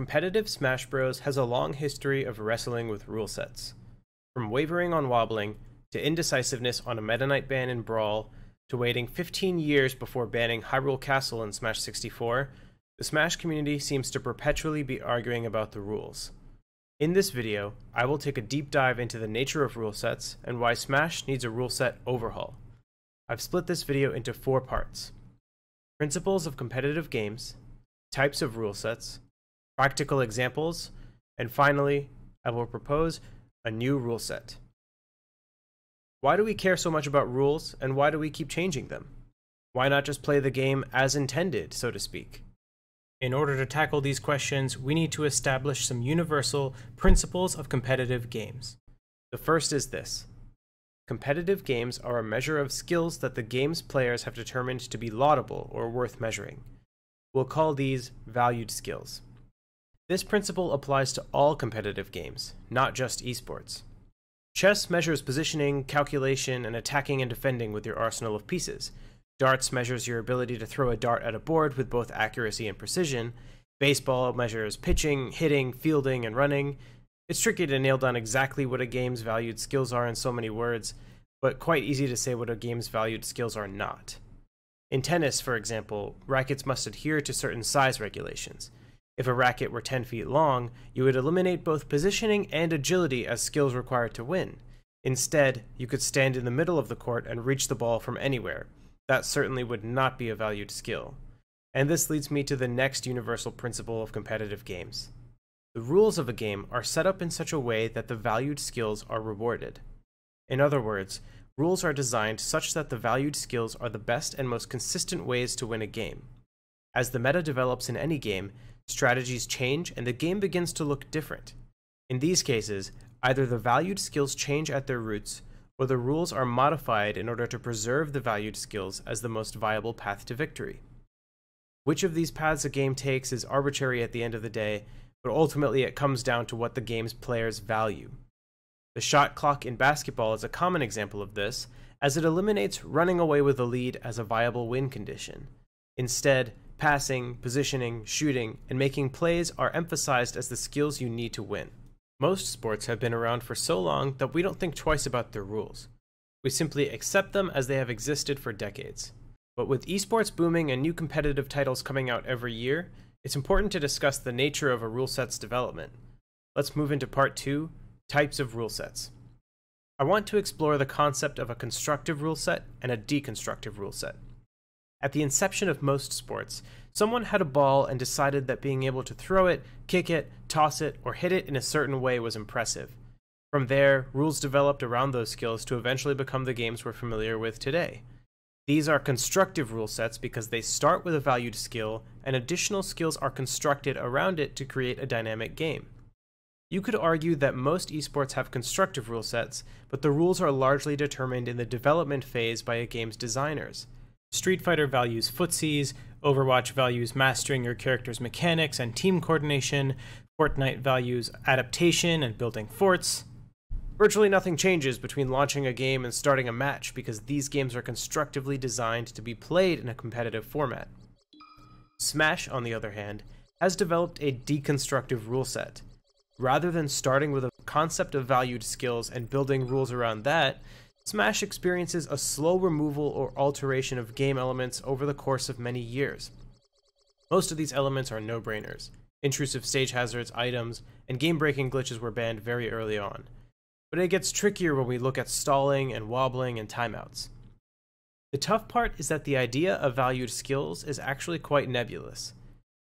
competitive Smash Bros. has a long history of wrestling with rule sets. From wavering on wobbling, to indecisiveness on a Meta Knight ban in Brawl, to waiting 15 years before banning Hyrule Castle in Smash 64, the Smash community seems to perpetually be arguing about the rules. In this video, I will take a deep dive into the nature of rule sets and why Smash needs a rule set overhaul. I've split this video into four parts. Principles of competitive games, types of rule sets, practical examples, and finally, I will propose a new rule set. Why do we care so much about rules, and why do we keep changing them? Why not just play the game as intended, so to speak? In order to tackle these questions, we need to establish some universal principles of competitive games. The first is this. Competitive games are a measure of skills that the game's players have determined to be laudable or worth measuring. We'll call these valued skills. This principle applies to all competitive games, not just esports. Chess measures positioning, calculation, and attacking and defending with your arsenal of pieces. Darts measures your ability to throw a dart at a board with both accuracy and precision. Baseball measures pitching, hitting, fielding, and running. It's tricky to nail down exactly what a game's valued skills are in so many words, but quite easy to say what a game's valued skills are not. In tennis, for example, rackets must adhere to certain size regulations. If a racket were 10 feet long, you would eliminate both positioning and agility as skills required to win. Instead, you could stand in the middle of the court and reach the ball from anywhere. That certainly would not be a valued skill. And this leads me to the next universal principle of competitive games. The rules of a game are set up in such a way that the valued skills are rewarded. In other words, rules are designed such that the valued skills are the best and most consistent ways to win a game. As the meta develops in any game, strategies change, and the game begins to look different. In these cases, either the valued skills change at their roots, or the rules are modified in order to preserve the valued skills as the most viable path to victory. Which of these paths a game takes is arbitrary at the end of the day, but ultimately it comes down to what the game's players value. The shot clock in basketball is a common example of this, as it eliminates running away with a lead as a viable win condition. Instead, passing, positioning, shooting, and making plays are emphasized as the skills you need to win. Most sports have been around for so long that we don't think twice about their rules. We simply accept them as they have existed for decades. But with esports booming and new competitive titles coming out every year, it's important to discuss the nature of a rule set's development. Let's move into part 2 Types of Rule Sets. I want to explore the concept of a constructive rule set and a deconstructive rule set. At the inception of most sports, someone had a ball and decided that being able to throw it, kick it, toss it, or hit it in a certain way was impressive. From there, rules developed around those skills to eventually become the games we're familiar with today. These are constructive rule sets because they start with a valued skill, and additional skills are constructed around it to create a dynamic game. You could argue that most esports have constructive rule sets, but the rules are largely determined in the development phase by a game's designers. Street Fighter values footsies, Overwatch values mastering your character's mechanics and team coordination, Fortnite values adaptation and building forts. Virtually nothing changes between launching a game and starting a match because these games are constructively designed to be played in a competitive format. Smash, on the other hand, has developed a deconstructive rule set. Rather than starting with a concept of valued skills and building rules around that, Smash experiences a slow removal or alteration of game elements over the course of many years. Most of these elements are no-brainers. Intrusive stage hazards, items, and game-breaking glitches were banned very early on. But it gets trickier when we look at stalling and wobbling and timeouts. The tough part is that the idea of valued skills is actually quite nebulous.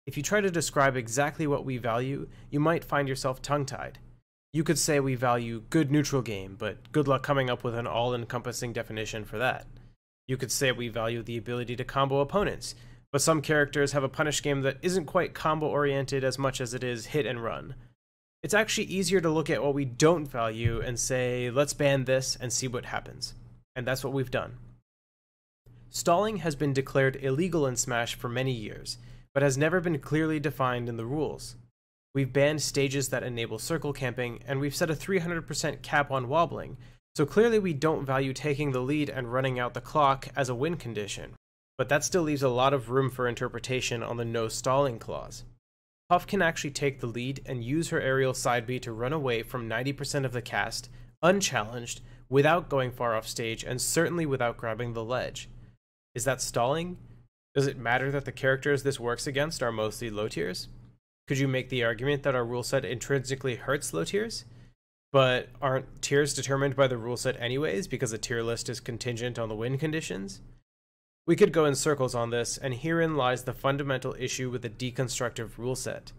If you try to describe exactly what we value, you might find yourself tongue-tied. You could say we value good neutral game, but good luck coming up with an all-encompassing definition for that. You could say we value the ability to combo opponents, but some characters have a punish game that isn't quite combo-oriented as much as it is hit and run. It's actually easier to look at what we don't value and say, let's ban this and see what happens. And that's what we've done. Stalling has been declared illegal in Smash for many years, but has never been clearly defined in the rules. We've banned stages that enable circle camping, and we've set a 300% cap on wobbling, so clearly we don't value taking the lead and running out the clock as a win condition. But that still leaves a lot of room for interpretation on the no stalling clause. Puff can actually take the lead and use her aerial side B to run away from 90% of the cast, unchallenged, without going far off stage, and certainly without grabbing the ledge. Is that stalling? Does it matter that the characters this works against are mostly low tiers? Could you make the argument that our rule set intrinsically hurts low tiers? But aren't tiers determined by the rule set anyways because a tier list is contingent on the win conditions? We could go in circles on this, and herein lies the fundamental issue with the deconstructive rule set.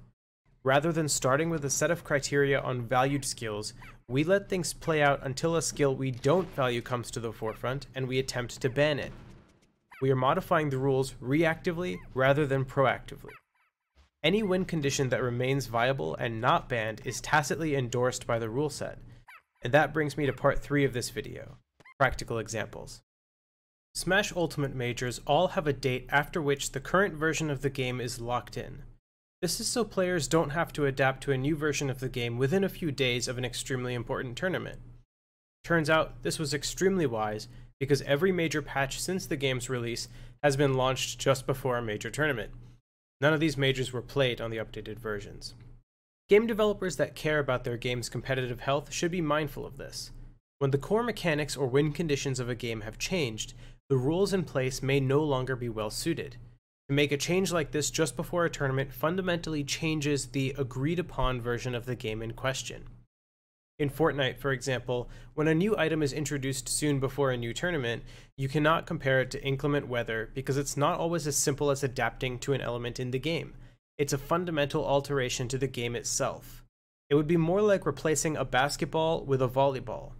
Rather than starting with a set of criteria on valued skills, we let things play out until a skill we don't value comes to the forefront and we attempt to ban it. We are modifying the rules reactively rather than proactively. Any win condition that remains viable and not banned is tacitly endorsed by the rule set. And that brings me to part 3 of this video, practical examples. Smash Ultimate Majors all have a date after which the current version of the game is locked in. This is so players don't have to adapt to a new version of the game within a few days of an extremely important tournament. Turns out, this was extremely wise because every major patch since the game's release has been launched just before a major tournament. None of these majors were played on the updated versions. Game developers that care about their game's competitive health should be mindful of this. When the core mechanics or win conditions of a game have changed, the rules in place may no longer be well suited. To make a change like this just before a tournament fundamentally changes the agreed upon version of the game in question. In Fortnite, for example, when a new item is introduced soon before a new tournament, you cannot compare it to inclement weather because it's not always as simple as adapting to an element in the game. It's a fundamental alteration to the game itself. It would be more like replacing a basketball with a volleyball.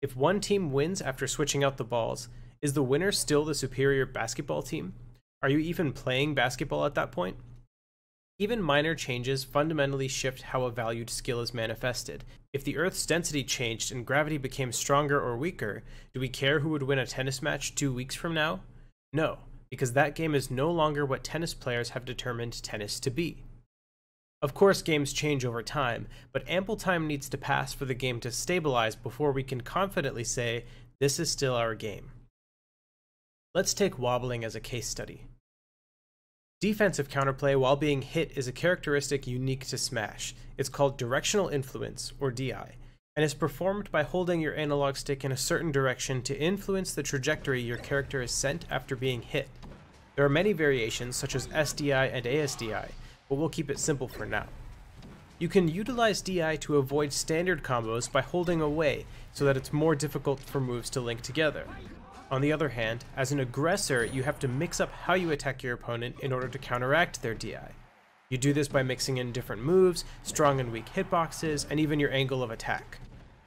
If one team wins after switching out the balls, is the winner still the superior basketball team? Are you even playing basketball at that point? Even minor changes fundamentally shift how a valued skill is manifested. If the Earth's density changed and gravity became stronger or weaker, do we care who would win a tennis match two weeks from now? No, because that game is no longer what tennis players have determined tennis to be. Of course, games change over time, but ample time needs to pass for the game to stabilize before we can confidently say, this is still our game. Let's take wobbling as a case study. Defensive counterplay while being hit is a characteristic unique to Smash. It's called Directional Influence, or DI, and is performed by holding your analog stick in a certain direction to influence the trajectory your character is sent after being hit. There are many variations, such as SDI and ASDI, but we'll keep it simple for now. You can utilize DI to avoid standard combos by holding away, so that it's more difficult for moves to link together. On the other hand, as an aggressor, you have to mix up how you attack your opponent in order to counteract their DI. You do this by mixing in different moves, strong and weak hitboxes, and even your angle of attack.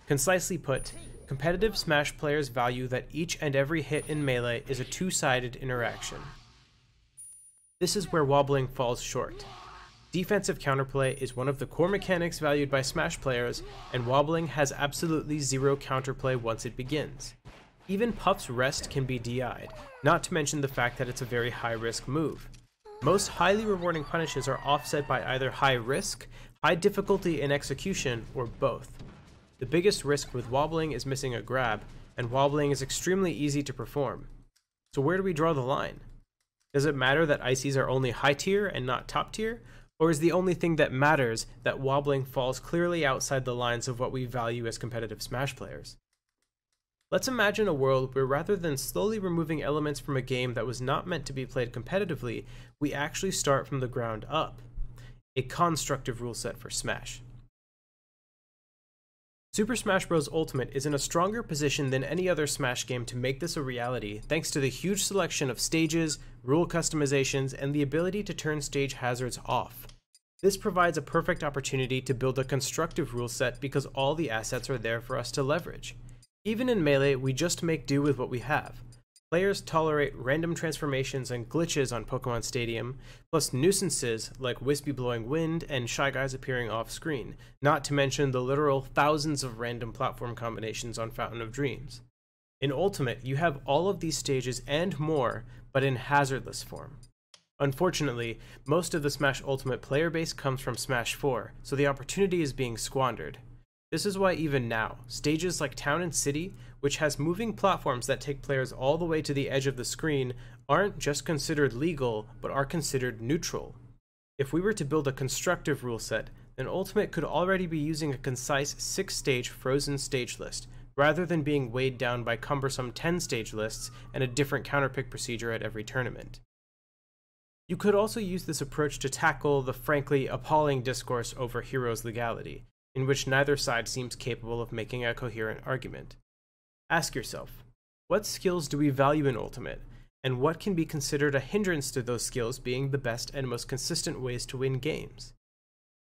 Concisely put, competitive Smash players value that each and every hit in Melee is a two-sided interaction. This is where wobbling falls short. Defensive counterplay is one of the core mechanics valued by Smash players, and wobbling has absolutely zero counterplay once it begins. Even Puff's rest can be DI'd, not to mention the fact that it's a very high risk move. Most highly rewarding punishes are offset by either high risk, high difficulty in execution, or both. The biggest risk with wobbling is missing a grab, and wobbling is extremely easy to perform. So where do we draw the line? Does it matter that ices are only high tier and not top tier? Or is the only thing that matters that wobbling falls clearly outside the lines of what we value as competitive Smash players? Let's imagine a world where rather than slowly removing elements from a game that was not meant to be played competitively, we actually start from the ground up. A constructive rule set for Smash. Super Smash Bros. Ultimate is in a stronger position than any other Smash game to make this a reality thanks to the huge selection of stages, rule customizations, and the ability to turn stage hazards off. This provides a perfect opportunity to build a constructive rule set because all the assets are there for us to leverage. Even in Melee, we just make do with what we have. Players tolerate random transformations and glitches on Pokemon Stadium, plus nuisances like Wispy blowing wind and Shy Guys appearing off screen, not to mention the literal thousands of random platform combinations on Fountain of Dreams. In Ultimate, you have all of these stages and more, but in hazardless form. Unfortunately, most of the Smash Ultimate player base comes from Smash 4, so the opportunity is being squandered. This is why even now, stages like Town and City, which has moving platforms that take players all the way to the edge of the screen, aren't just considered legal, but are considered neutral. If we were to build a constructive rule set, then Ultimate could already be using a concise 6-stage frozen stage list, rather than being weighed down by cumbersome 10-stage lists and a different counterpick procedure at every tournament. You could also use this approach to tackle the frankly appalling discourse over Hero's legality, in which neither side seems capable of making a coherent argument. Ask yourself, what skills do we value in Ultimate, and what can be considered a hindrance to those skills being the best and most consistent ways to win games?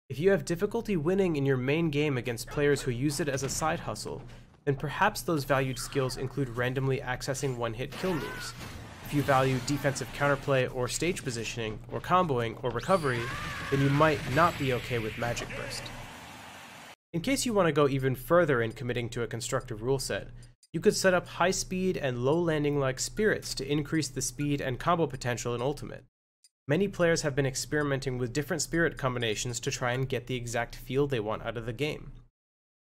If you have difficulty winning in your main game against players who use it as a side hustle, then perhaps those valued skills include randomly accessing one-hit kill moves. If you value defensive counterplay or stage positioning, or comboing, or recovery, then you might not be okay with Magic Burst. In case you want to go even further in committing to a constructive rule set, you could set up high speed and low landing lag spirits to increase the speed and combo potential in Ultimate. Many players have been experimenting with different spirit combinations to try and get the exact feel they want out of the game.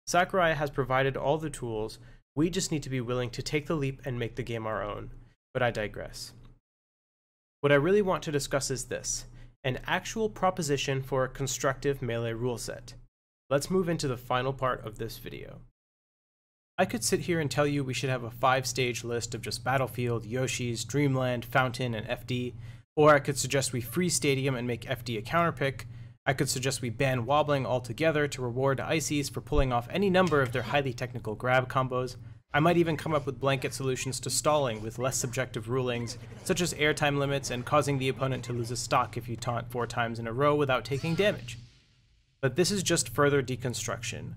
Sakurai has provided all the tools, we just need to be willing to take the leap and make the game our own. But I digress. What I really want to discuss is this an actual proposition for a constructive melee rule set. Let's move into the final part of this video. I could sit here and tell you we should have a five stage list of just Battlefield, Yoshi's, Dreamland, Fountain, and FD, or I could suggest we free Stadium and make FD a counterpick. I could suggest we ban wobbling altogether to reward Ices for pulling off any number of their highly technical grab combos. I might even come up with blanket solutions to stalling with less subjective rulings, such as airtime limits and causing the opponent to lose a stock if you taunt four times in a row without taking damage. But this is just further deconstruction.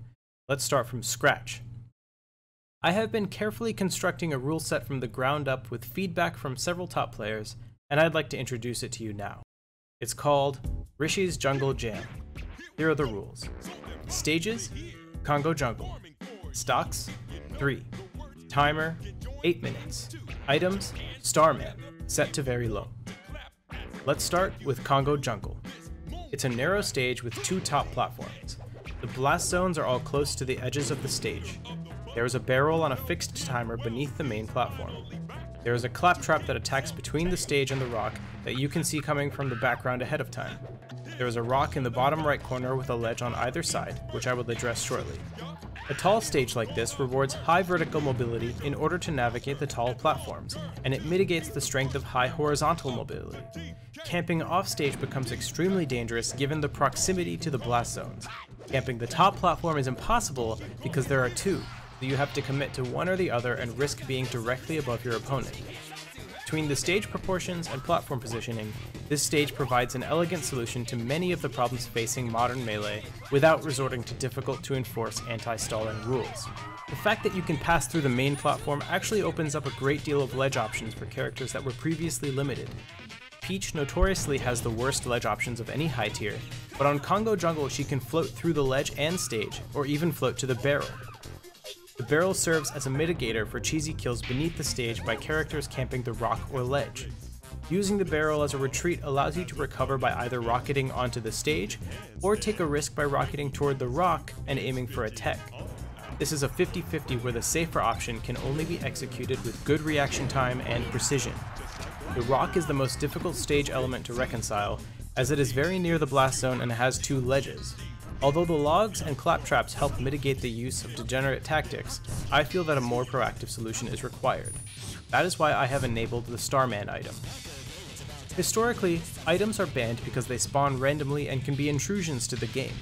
Let's start from scratch. I have been carefully constructing a rule set from the ground up with feedback from several top players, and I'd like to introduce it to you now. It's called Rishi's Jungle Jam. Here are the rules. Stages, Congo Jungle. Stocks, 3. Timer, 8 minutes. Items, Starman, set to very low. Let's start with Congo Jungle. It's a narrow stage with two top platforms. The blast zones are all close to the edges of the stage, there is a barrel on a fixed timer beneath the main platform. There is a claptrap that attacks between the stage and the rock that you can see coming from the background ahead of time. There is a rock in the bottom right corner with a ledge on either side, which I will address shortly. A tall stage like this rewards high vertical mobility in order to navigate the tall platforms, and it mitigates the strength of high horizontal mobility. Camping off stage becomes extremely dangerous given the proximity to the blast zones. Camping the top platform is impossible because there are two, that you have to commit to one or the other and risk being directly above your opponent. Between the stage proportions and platform positioning, this stage provides an elegant solution to many of the problems facing modern Melee without resorting to difficult to enforce anti-stalling rules. The fact that you can pass through the main platform actually opens up a great deal of ledge options for characters that were previously limited. Peach notoriously has the worst ledge options of any high tier, but on Congo Jungle she can float through the ledge and stage, or even float to the barrel, barrel serves as a mitigator for cheesy kills beneath the stage by characters camping the rock or ledge. Using the barrel as a retreat allows you to recover by either rocketing onto the stage, or take a risk by rocketing toward the rock and aiming for a tech. This is a 50-50 where the safer option can only be executed with good reaction time and precision. The rock is the most difficult stage element to reconcile, as it is very near the blast zone and has two ledges, Although the logs and claptraps help mitigate the use of degenerate tactics, I feel that a more proactive solution is required. That is why I have enabled the Starman item. Historically, items are banned because they spawn randomly and can be intrusions to the game.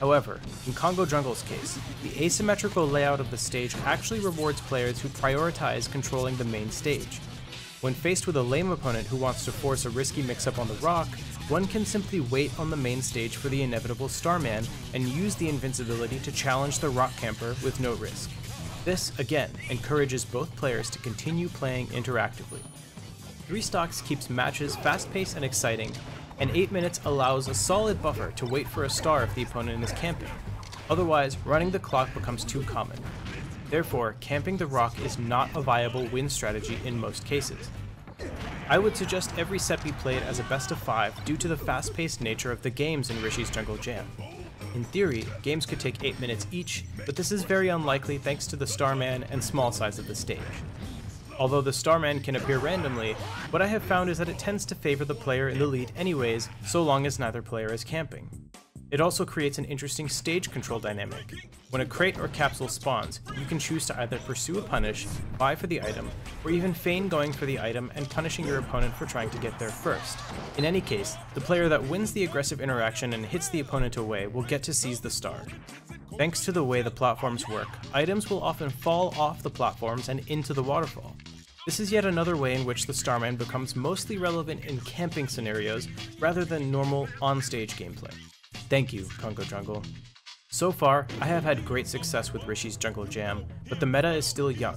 However, in Congo Jungle's case, the asymmetrical layout of the stage actually rewards players who prioritize controlling the main stage. When faced with a lame opponent who wants to force a risky mix-up on the rock, one can simply wait on the main stage for the inevitable Starman and use the invincibility to challenge the Rock Camper with no risk. This, again, encourages both players to continue playing interactively. 3 stocks keeps matches fast-paced and exciting, and 8 minutes allows a solid buffer to wait for a star if the opponent is camping. Otherwise, running the clock becomes too common. Therefore, camping the rock is not a viable win strategy in most cases. I would suggest every set be played as a best of 5 due to the fast-paced nature of the games in Rishi's Jungle Jam. In theory, games could take 8 minutes each, but this is very unlikely thanks to the Starman and small size of the stage. Although the Starman can appear randomly, what I have found is that it tends to favor the player in the lead anyways, so long as neither player is camping. It also creates an interesting stage control dynamic. When a crate or capsule spawns, you can choose to either pursue a punish, buy for the item, or even feign going for the item and punishing your opponent for trying to get there first. In any case, the player that wins the aggressive interaction and hits the opponent away will get to seize the star. Thanks to the way the platforms work, items will often fall off the platforms and into the waterfall. This is yet another way in which the Starman becomes mostly relevant in camping scenarios rather than normal on-stage gameplay. Thank you, Congo Jungle. So far, I have had great success with Rishi's Jungle Jam, but the meta is still young.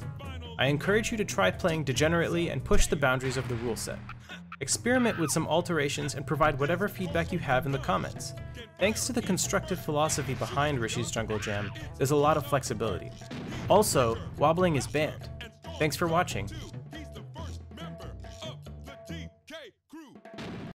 I encourage you to try playing degenerately and push the boundaries of the rule set. Experiment with some alterations and provide whatever feedback you have in the comments. Thanks to the constructive philosophy behind Rishi's Jungle Jam, there's a lot of flexibility. Also, wobbling is banned. Thanks for watching.